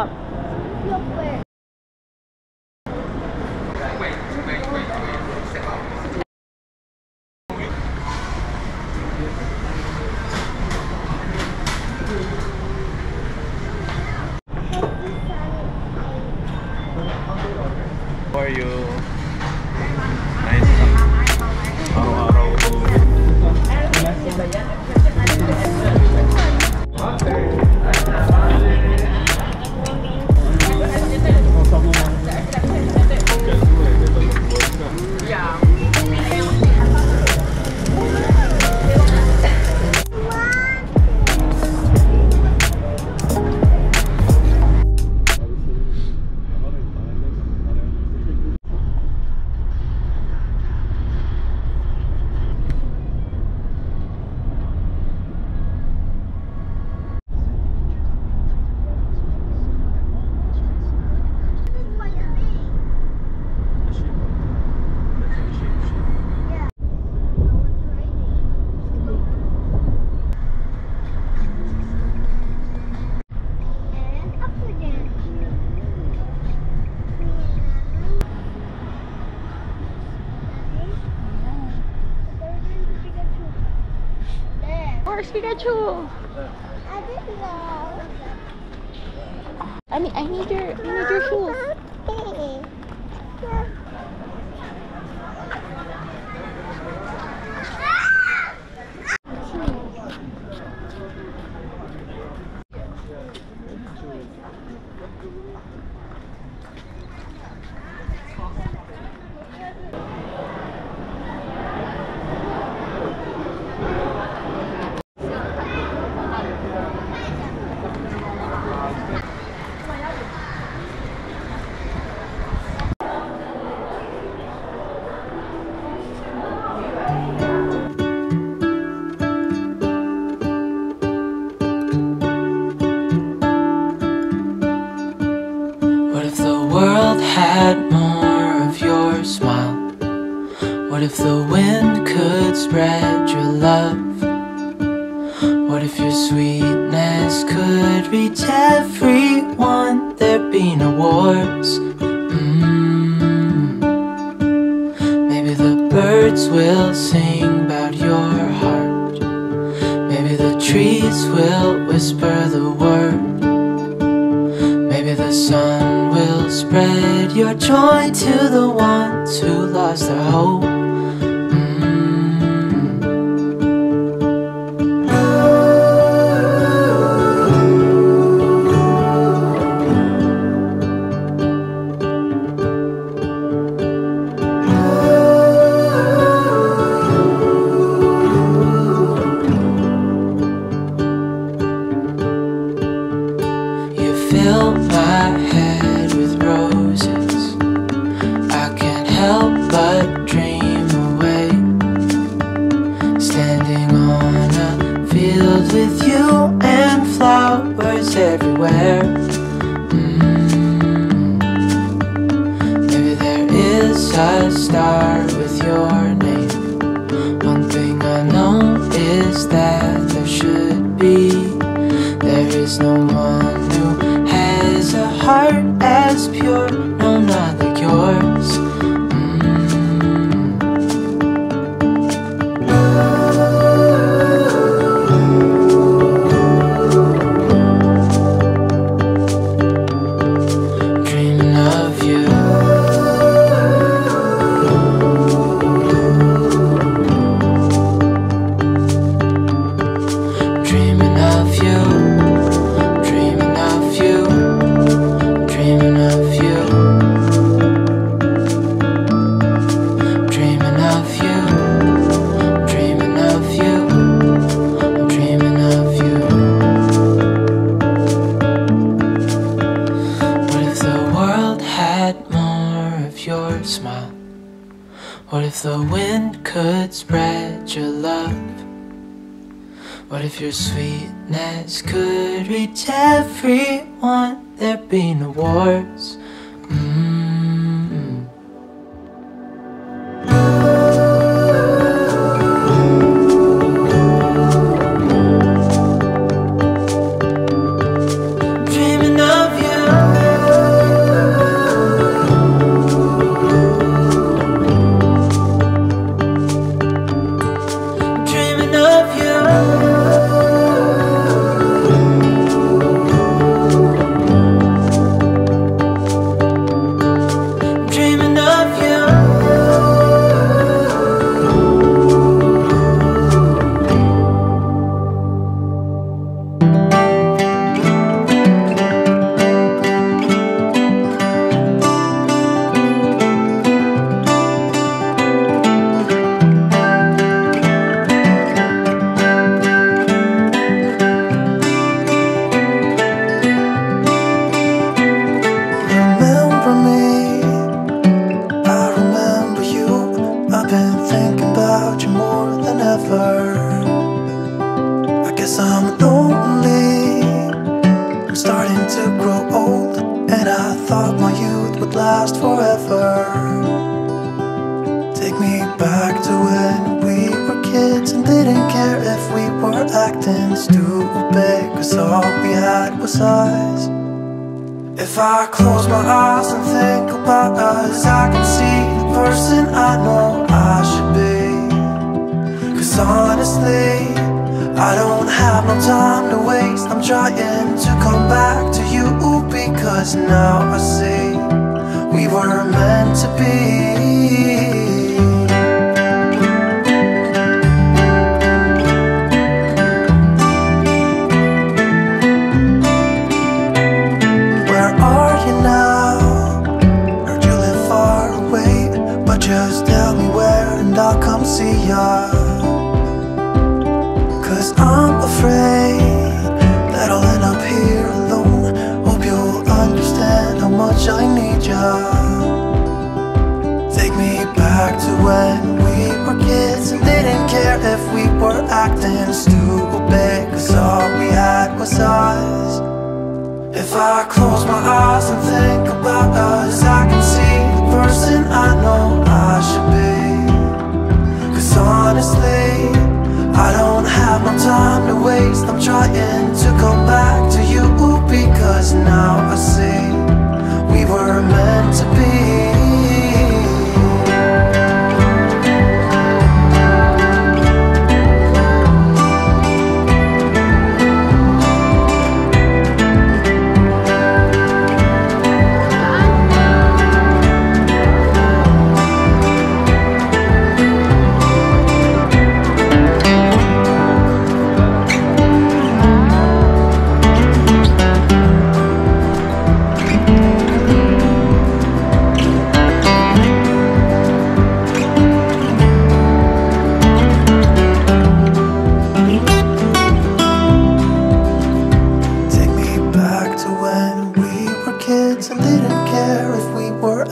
up. Where's Pikachu? I need, I need your, I need your shoes. What if the wind could spread your love? What if your sweetness could reach everyone? There'd be no wars. Mm. Maybe the birds will sing about your heart. Maybe the trees will whisper the word. Maybe the sun will spread your joy to the ones who lost their hope. Mm. You fill my flowers What if the wind could spread your love? What if your sweetness could reach everyone? There'd be no wars. Acting stupid, cause all we had was us. If I close my eyes and think about us, I can see the person I know I should be. Cause honestly, I don't have no time to waste. I'm trying to come back to you because now I see we were meant to be. Much I need ya. Take me back to when we were kids and didn't care if we were acting stupid. Cause all we had was us. If I close my eyes and think about us, I can see the person I know I should be. Cause honestly, I don't have no time to waste. I'm trying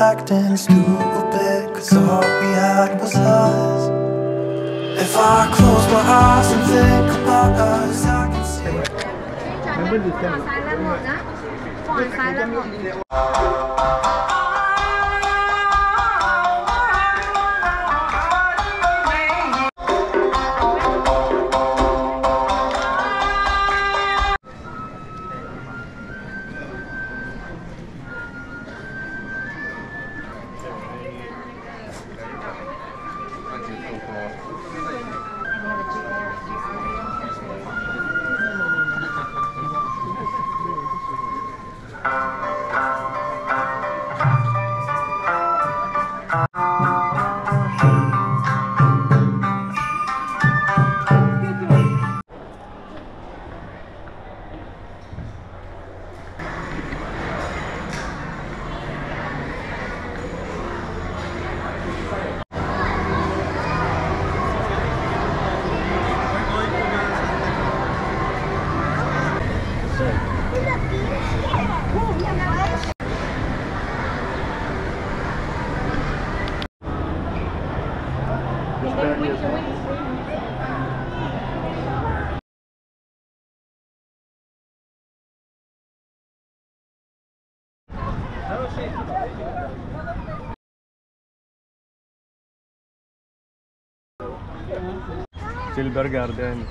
acting stupid. Cause all we had was us. If I close my eyes and think about us, I can see. ซ้ายและหมดนะปล่อยซ้ายและหมด في البرجر داني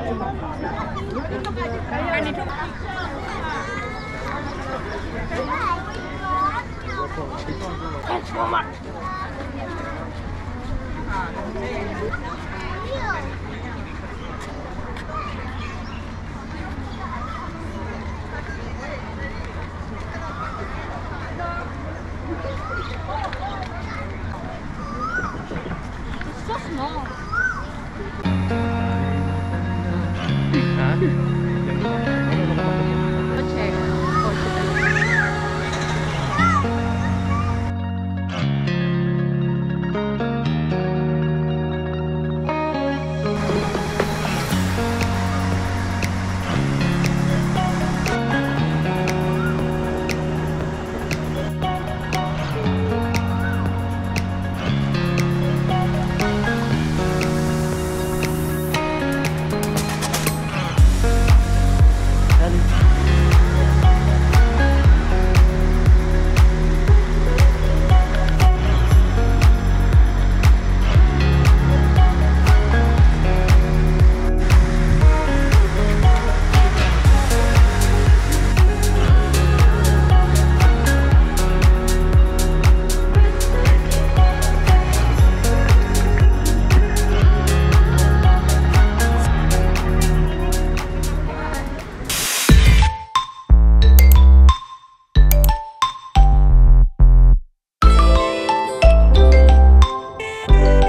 嗯好的